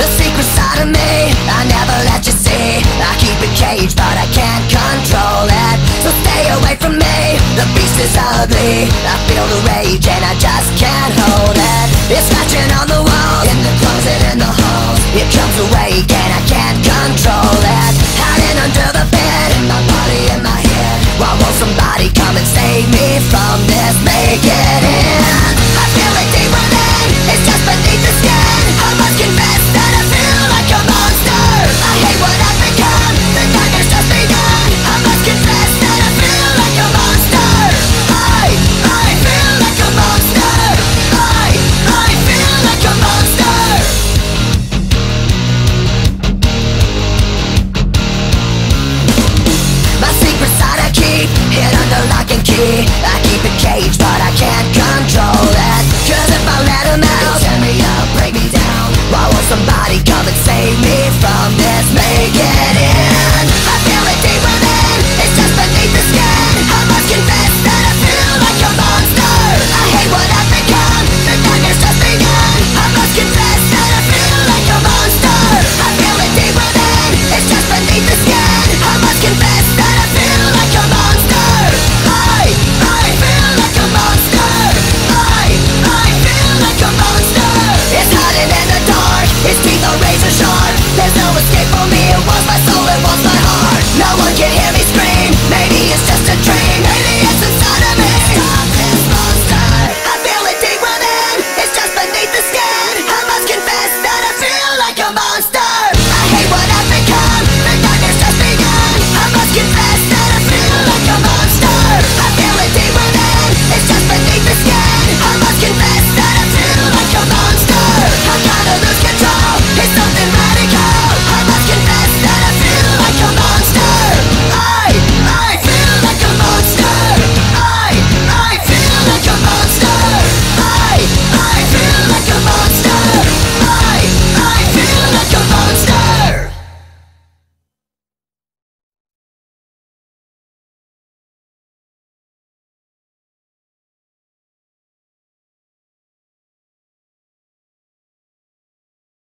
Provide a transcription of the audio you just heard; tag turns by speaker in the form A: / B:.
A: The secret side of me. I never let you see. I keep it caged but I can't control it. So stay away from me. The beast is ugly. I feel the rage and I just can't hold it. It's scratching on the I keep it caged, but I can't